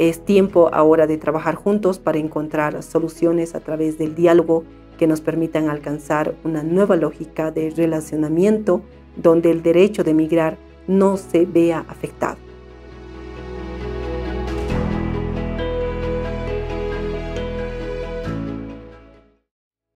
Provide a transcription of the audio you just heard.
Es tiempo ahora de trabajar juntos para encontrar soluciones a través del diálogo que nos permitan alcanzar una nueva lógica de relacionamiento donde el derecho de migrar no se vea afectado.